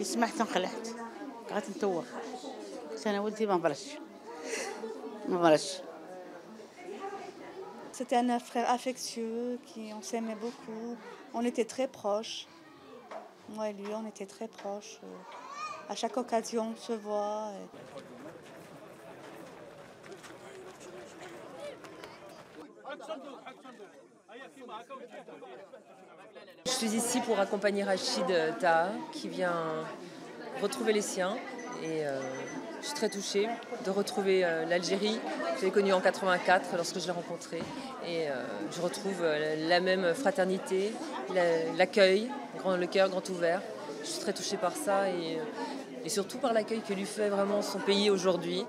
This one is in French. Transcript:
كي سمعت انقلعت قعدت نتوه سنة ولدي ما بلش ما بلش C'était un frère affectueux, qui on s'aimait beaucoup. On était très proches. Moi et lui, on était très proches. À chaque occasion, on se voit. Je suis ici pour accompagner Rachid Taha qui vient retrouver les siens et euh, je suis très touchée de retrouver euh, l'Algérie. Je l'ai connue en 84 lorsque je l'ai rencontrée et euh, je retrouve la même fraternité, l'accueil, le cœur grand ouvert. Je suis très touchée par ça et, et surtout par l'accueil que lui fait vraiment son pays aujourd'hui.